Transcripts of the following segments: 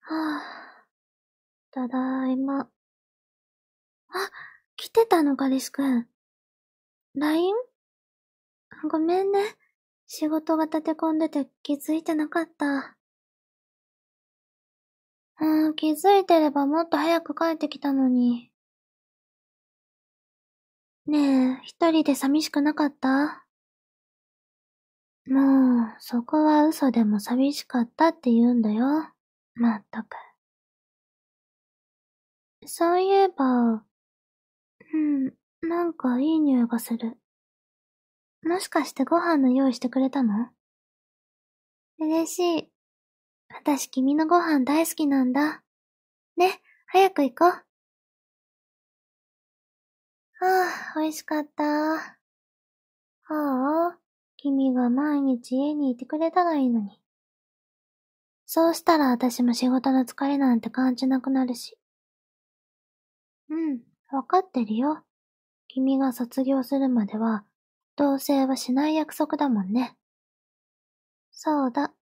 はぁ、ただいま。あ、来てたの彼氏くん。LINE? ごめんね。仕事が立て込んでて気づいてなかった。うん、気づいてればもっと早く帰ってきたのに。ねえ、一人で寂しくなかった？もう、そこは嘘でも寂しかったって言うんだよ。まったく。そういえば、うん、なんかいい匂いがする。もしかしてご飯の用意してくれたの？嬉しい。私君のご飯大好きなんだ。ね、早く行こう。はあ、美味しかった。はあ、君が毎日家にいてくれたらいいのに。そうしたら私も仕事の疲れなんて感じなくなるし。うん、わかってるよ。君が卒業するまでは、同棲はしない約束だもんね。そうだ。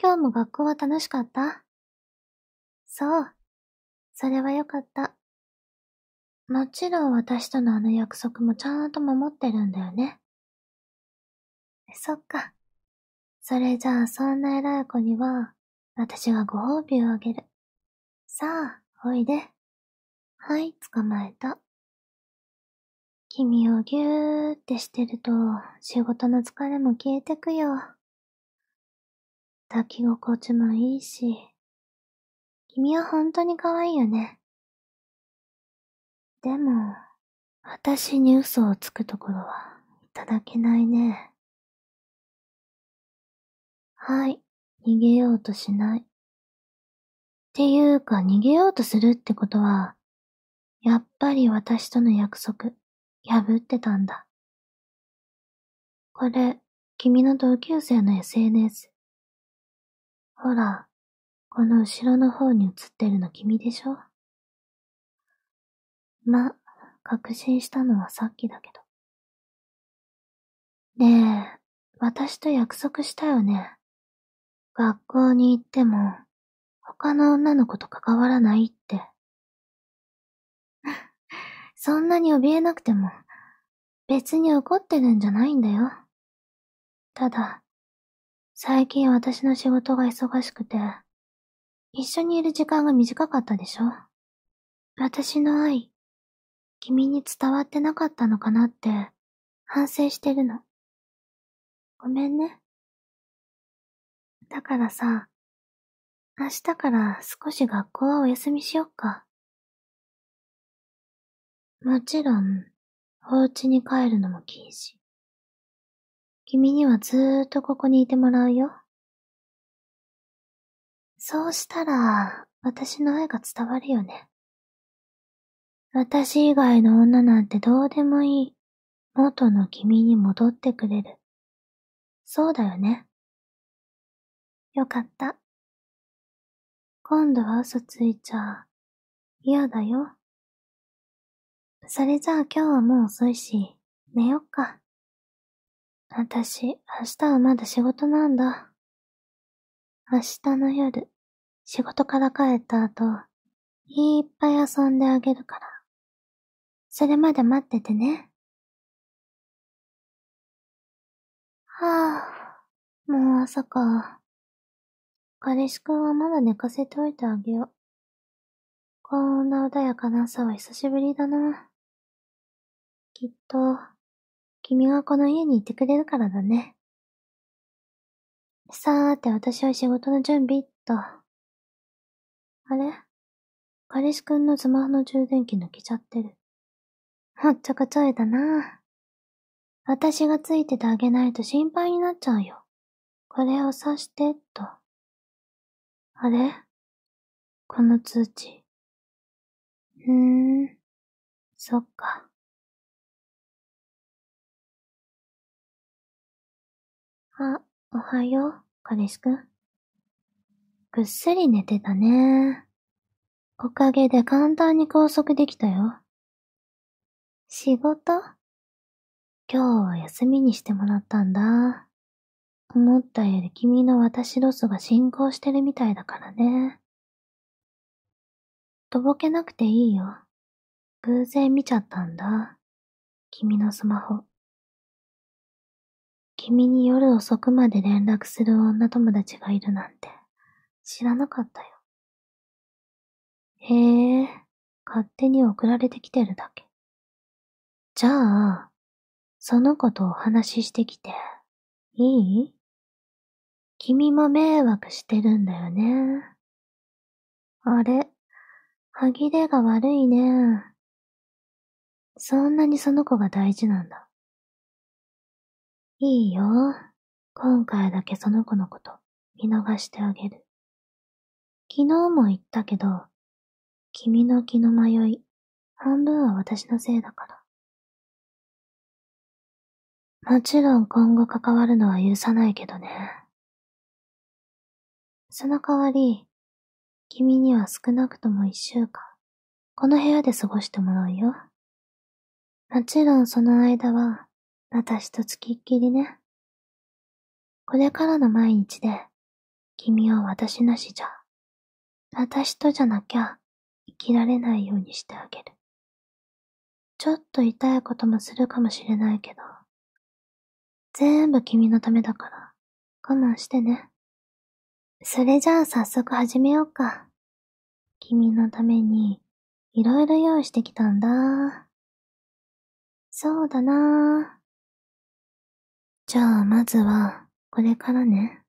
今日も学校は楽しかった？そう。それはよかった。もちろん私とのあの約束もちゃんと守ってるんだよね。そっか。それじゃあそんな偉い子には、私がご褒美をあげる。さあ、おいで。はい、捕まえた。君をぎゅーってしてると、仕事の疲れも消えてくよ。抱き心地もいいし、君は本当に可愛いよね。でも、私に嘘をつくところはいただけないね。はい、逃げようとしない。っていうか逃げようとするってことは、やっぱり私との約束、破ってたんだ。これ、君の同級生の SNS。ほら、この後ろの方に写ってるの君でしょ？ま、確信したのはさっきだけど。ねえ、私と約束したよね？学校に行っても、他の女の子と関わらないって。そんなに怯えなくても、別に怒ってるんじゃないんだよ。ただ、最近私の仕事が忙しくて、一緒にいる時間が短かったでしょ私の愛、君に伝わってなかったのかなって反省してるの。ごめんね。だからさ、明日から少し学校はお休みしよっか。もちろん、お家に帰るのも禁止。君にはずーっとここにいてもらうよ。そうしたら、私の愛が伝わるよね。私以外の女なんてどうでもいい。元の君に戻ってくれる。そうだよね。よかった。今度は嘘ついちゃ嫌だよ。それじゃあ今日はもう遅いし、寝よっか。あたし、明日はまだ仕事なんだ。明日の夜、仕事から帰った後、いっぱい遊んであげるから。それまで待っててね。はぁ、もう朝か。彼氏くんはまだ寝かせておいてあげよう。こんな穏やかな朝は久しぶりだな。きっと、君がこの家にいてくれるからだね。さーて、私は仕事の準備っと。あれ？彼氏くんのスマホの充電器抜けちゃってる。ほっちょこちょいだな。私がついててあげないと心配になっちゃうよ。これを刺してっと。あれ？この通知。うーん、そっか。あ、おはよう、彼氏くん。ぐっすり寝てたね。おかげで簡単に拘束できたよ。仕事？今日は休みにしてもらったんだ。思ったより君の私ロスが進行してるみたいだからね。とぼけなくていいよ。偶然見ちゃったんだ。君のスマホ。君に夜遅くまで連絡する女友達がいるなんて知らなかったよ。へえ、勝手に送られてきてるだけ。じゃあ、その子とお話ししてきて、いい？君も迷惑してるんだよね。あれ、歯切れが悪いね。そんなにその子が大事なんだ。いいよ。今回だけその子のこと見逃してあげる。昨日も言ったけど、君の気の迷い、半分は私のせいだから。もちろん今後関わるのは許さないけどね。その代わり、君には少なくとも一週間、この部屋で過ごしてもらうよ。もちろんその間は、私とつきっきりね。これからの毎日で、君は私なしじゃ、私とじゃなきゃ生きられないようにしてあげる。ちょっと痛いこともするかもしれないけど、全部君のためだから、我慢してね。それじゃあ早速始めようか。君のために、いろいろ用意してきたんだ。そうだなじゃあまずは、これからね。